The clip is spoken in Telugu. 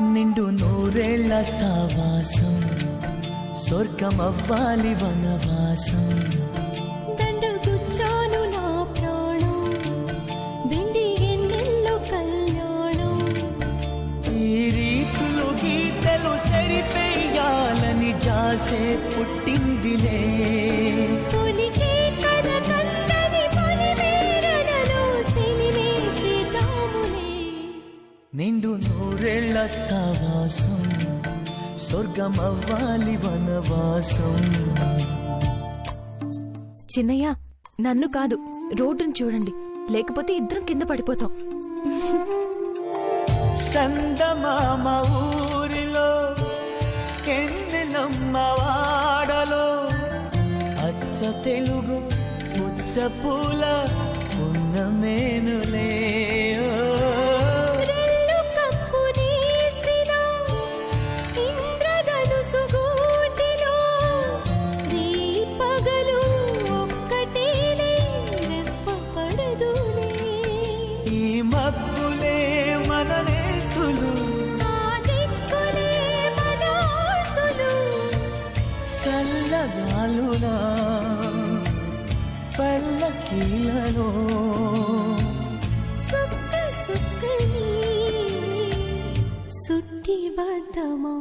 నిండు నూరేళ్ళ సావాసం స్వర్గమవ్వాలి వనవాసం. దండగుచ్చాను నా ప్రాణం వెండి ఎన్నెల్లో కళ్యాణం. ఈ రీతులు గీతలు సరిపెయ్యాలని జాసే పుట్టిందిలే. నిండు నూరేళ్ళ సావాసం స్వర్గమవ్వాలి వనవాసం. చిన్నయ్య నన్ను కాదు రోడ్డును చూడండి. లేకపోతే ఇద్దరం కింద పడిపోతాం. సందమామ ఊరిలో కెన్నెలమ్మ వాడలో అచ్చ తెలుగు పుచ్చ పూల ఉన్నమేనులే చల్లగాలునా పల్లకీలలో సుక్క సుక్కని సుట్టి వద్దమా